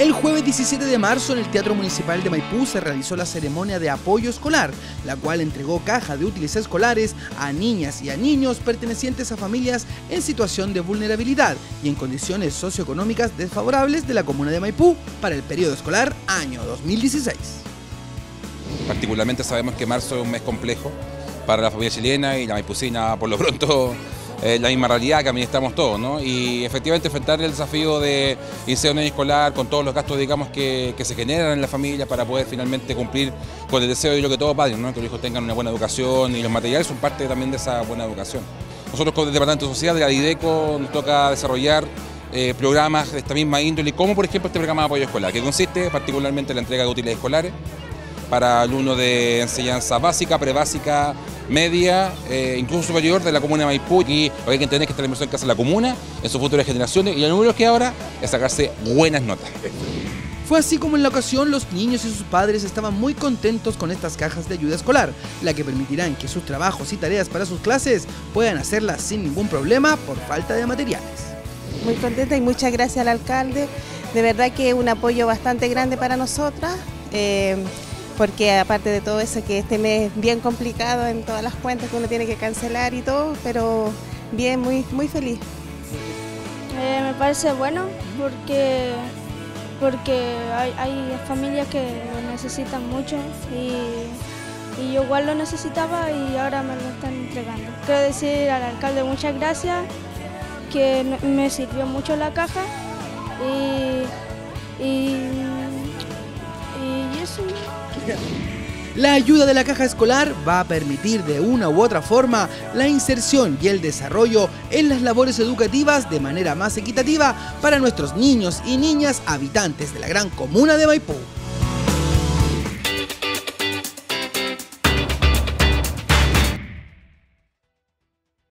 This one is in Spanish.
El jueves 17 de marzo en el Teatro Municipal de Maipú se realizó la ceremonia de apoyo escolar, la cual entregó caja de útiles escolares a niñas y a niños pertenecientes a familias en situación de vulnerabilidad y en condiciones socioeconómicas desfavorables de la comuna de Maipú para el periodo escolar año 2016. Particularmente sabemos que marzo es un mes complejo para la familia chilena y la maipucina por lo pronto eh, la misma realidad que administramos todos, ¿no? Y efectivamente enfrentar el desafío de irse a un año escolar con todos los gastos, digamos, que, se generan en la familia para poder finalmente cumplir con el deseo de lo que todos padres, ¿no? Que los hijos tengan una buena educación y los materiales son parte también de esa buena educación. Nosotros el Departamento de Sociedad de la DIDECO nos toca desarrollar eh, programas de esta misma índole, como por ejemplo este programa de apoyo escolar, que consiste particularmente en la entrega de útiles escolares para alumnos de enseñanza básica, prebásica, media, eh, incluso superior de la comuna de Maipú. Y hay que entender que está la inversión que hace la comuna en sus futuras generaciones y el número que ahora es sacarse buenas notas. Fue así como en la ocasión los niños y sus padres estaban muy contentos con estas cajas de ayuda escolar, la que permitirán que sus trabajos y tareas para sus clases puedan hacerlas sin ningún problema por falta de materiales. Muy contenta y muchas gracias al alcalde. De verdad que es un apoyo bastante grande para nosotras. Eh, porque aparte de todo eso, que este mes es bien complicado en todas las cuentas que uno tiene que cancelar y todo, pero bien, muy, muy feliz. Eh, me parece bueno porque, porque hay, familias que lo necesitan mucho y, y, yo igual lo necesitaba y ahora me lo están entregando. Quiero decir al alcalde muchas gracias, que me sirvió mucho la caja y, y. La ayuda de la caja escolar va a permitir de una u otra forma la inserción y el desarrollo en las labores educativas de manera más equitativa para nuestros niños y niñas habitantes de la gran comuna de Maipú.